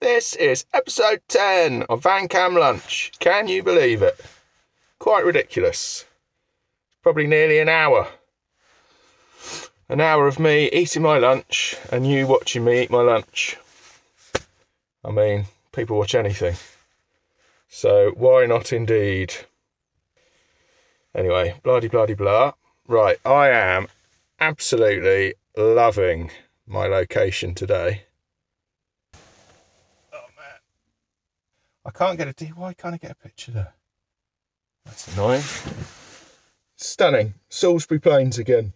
This is episode 10 of Van Cam Lunch. Can you believe it? Quite ridiculous. Probably nearly an hour. An hour of me eating my lunch and you watching me eat my lunch. I mean, people watch anything. So why not indeed? Anyway, bloody bloody blah. Right, I am absolutely loving my location today. Oh man. I can't get a D. Why can't I get a picture there? That's annoying. Stunning. Salisbury Plains again.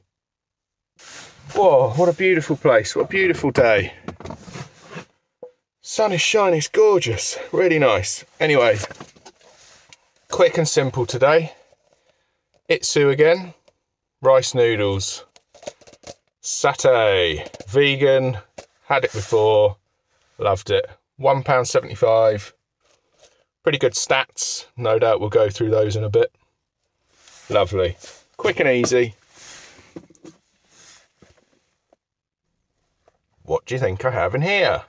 Whoa, what a beautiful place. What a beautiful day. Sun is shining, it's gorgeous. Really nice. Anyway, quick and simple today. Itsu again. Rice noodles. Satay. Vegan. Had it before. Loved it. £1.75. Pretty good stats. No doubt we'll go through those in a bit. Lovely. Quick and easy. What do you think I have in here?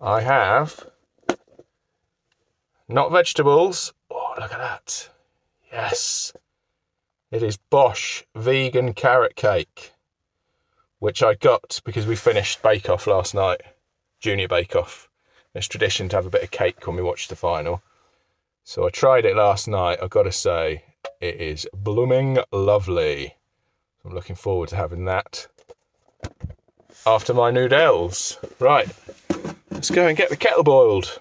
I have not vegetables. Oh, look at that. Yes. It is Bosh vegan carrot cake, which I got because we finished Bake Off last night, Junior Bake Off. It's tradition to have a bit of cake when we watch the final. So I tried it last night. I've got to say, it is blooming lovely. I'm looking forward to having that after my noodles. Right, let's go and get the kettle boiled.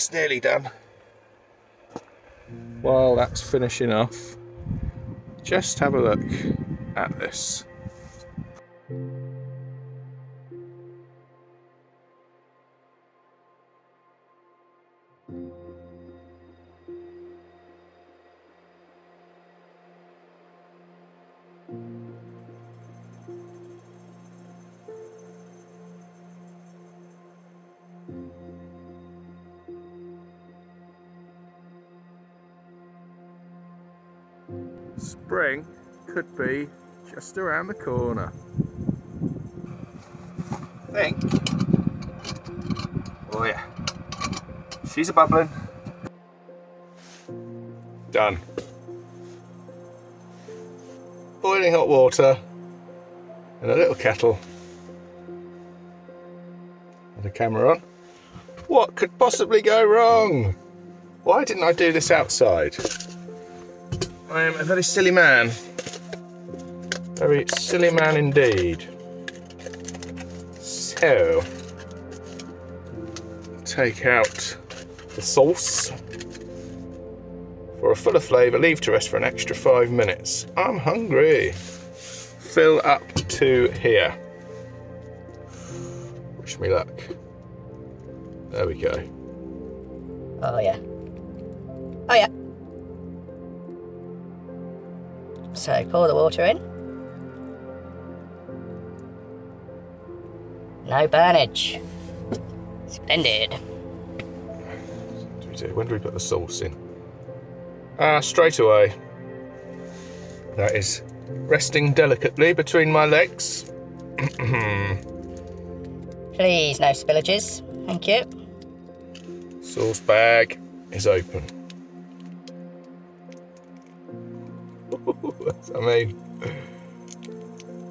That's nearly done. While that's finishing off, just have a look at this. Spring could be just around the corner. I think. Oh yeah. She's a bubbling. Done. Boiling hot water in a little kettle. And a camera on. What could possibly go wrong? Why didn't I do this outside? I am a very silly man. Very silly man indeed. So, take out the sauce. For a fuller flavour, leave to rest for an extra five minutes. I'm hungry. Fill up to here. Wish me luck. There we go. Oh yeah. Oh yeah. So pour the water in. No burnage. Splendid. Do we do? When do we put the sauce in? Ah, straight away. That is resting delicately between my legs. Please, no spillages. Thank you. Sauce bag is open. I mean,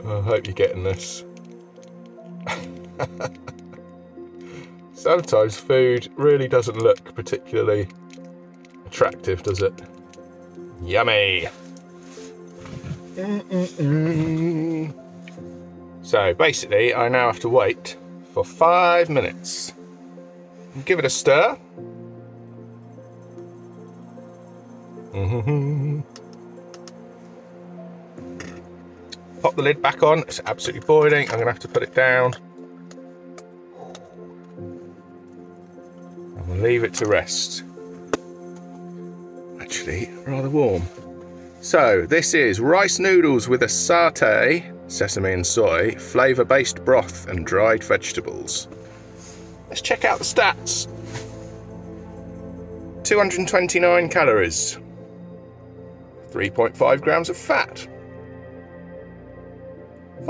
I hope you're getting this. Sometimes food really doesn't look particularly attractive, does it? Yummy! So basically, I now have to wait for five minutes. Give it a stir. Mhm. Pop the lid back on. It's absolutely boiling. I'm to have to put it down. Going to leave it to rest. Actually, rather warm. So, this is rice noodles with a satay, sesame and soy, flavour based broth, and dried vegetables. Let's check out the stats 229 calories, 3.5 grams of fat,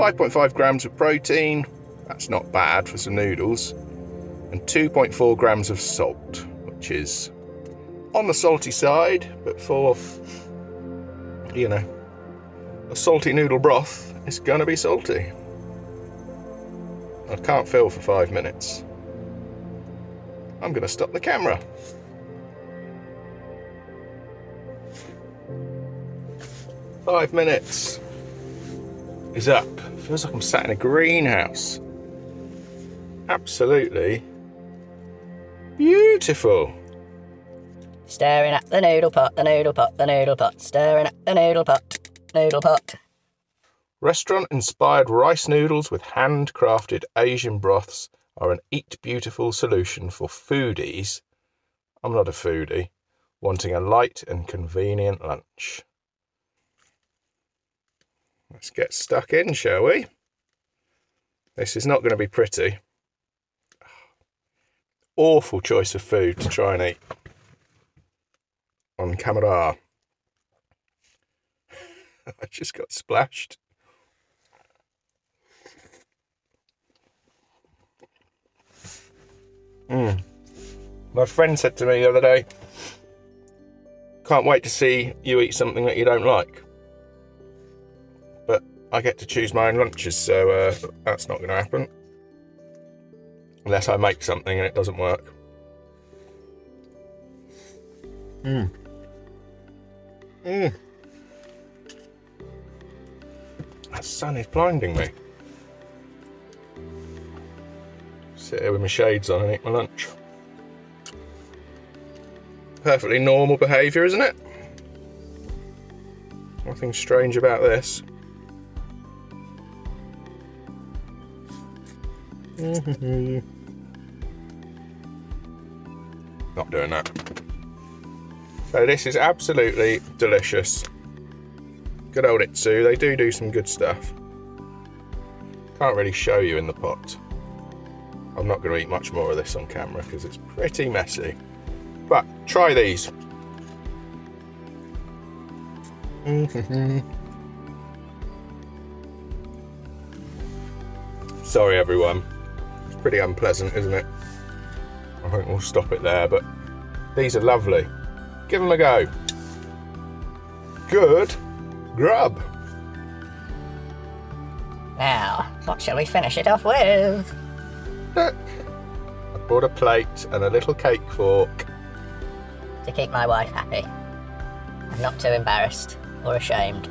5.5 grams of protein, that's not bad for some noodles, and 2.4 grams of salt, which is on the salty side, but for, you know, a salty noodle broth, it's gonna be salty. I can't fill for five minutes. I'm gonna stop the camera. Five minutes is up. Feels like I'm sat in a greenhouse. Absolutely beautiful. Staring at the noodle pot, the noodle pot, the noodle pot. Staring at the noodle pot, noodle pot. Restaurant inspired rice noodles with handcrafted Asian broths are an eat beautiful solution for foodies. I'm not a foodie, wanting a light and convenient lunch. Let's get stuck in, shall we? This is not going to be pretty. Awful choice of food to try and eat on camera. I just got splashed. Mm. My friend said to me the other day, can't wait to see you eat something that you don't like. I get to choose my own lunches, so uh, that's not going to happen. Unless I make something and it doesn't work. Mm. Mm. That sun is blinding me. Sit here with my shades on and eat my lunch. Perfectly normal behaviour, isn't it? Nothing strange about this. Not doing that. So this is absolutely delicious. Good old Itsu, they do do some good stuff. Can't really show you in the pot. I'm not going to eat much more of this on camera because it's pretty messy. But try these. Sorry everyone. Pretty unpleasant, isn't it? I think we'll stop it there, but these are lovely. Give them a go. Good grub. Now, what shall we finish it off with? Look, I brought a plate and a little cake fork. To keep my wife happy. I'm not too embarrassed or ashamed.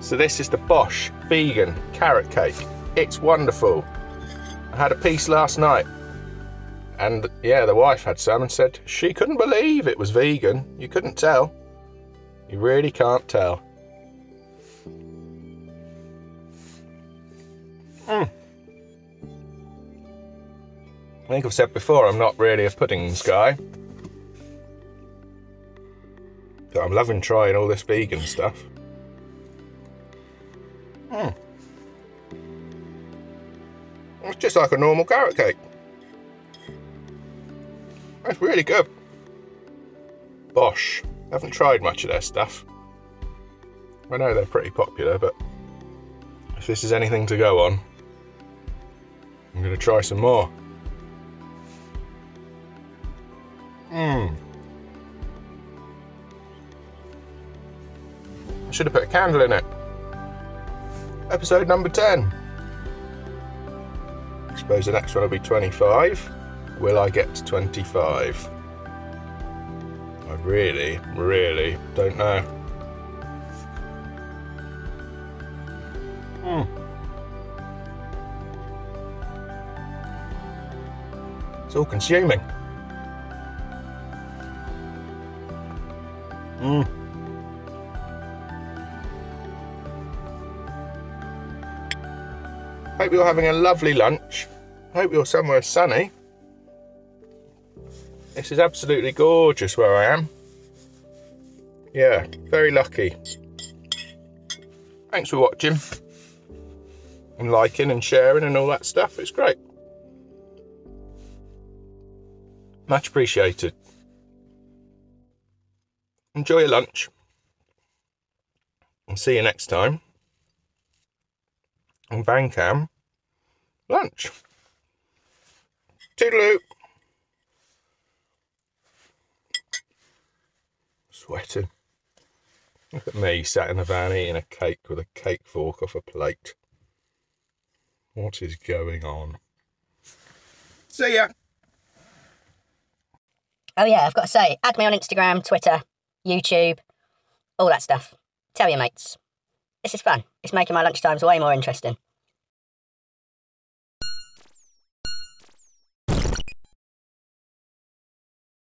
So this is the Bosh vegan carrot cake. It's wonderful. I had a piece last night. And yeah, the wife had some and said she couldn't believe it was vegan. You couldn't tell. You really can't tell. Mm. I think I've said before, I'm not really a puddings guy. But I'm loving trying all this vegan stuff. Mm. It's just like a normal carrot cake. That's really good. Bosh. Haven't tried much of their stuff. I know they're pretty popular, but if this is anything to go on, I'm going to try some more. Mmm. I should have put a candle in it. Episode number 10. Suppose the next one will be 25. Will I get to 25? I really, really don't know. Mm. It's all consuming. Hope you're having a lovely lunch. I hope you're somewhere sunny. This is absolutely gorgeous where I am. Yeah, very lucky. Thanks for watching and liking and sharing and all that stuff. It's great. Much appreciated. Enjoy your lunch and see you next time on Vancam lunch. Toodaloo. Sweating. Look at me sat in the van eating a cake with a cake fork off a plate. What is going on? See ya. Oh yeah, I've got to say, add me on Instagram, Twitter, YouTube, all that stuff. Tell your mates. This is fun. It's making my lunchtimes way more interesting.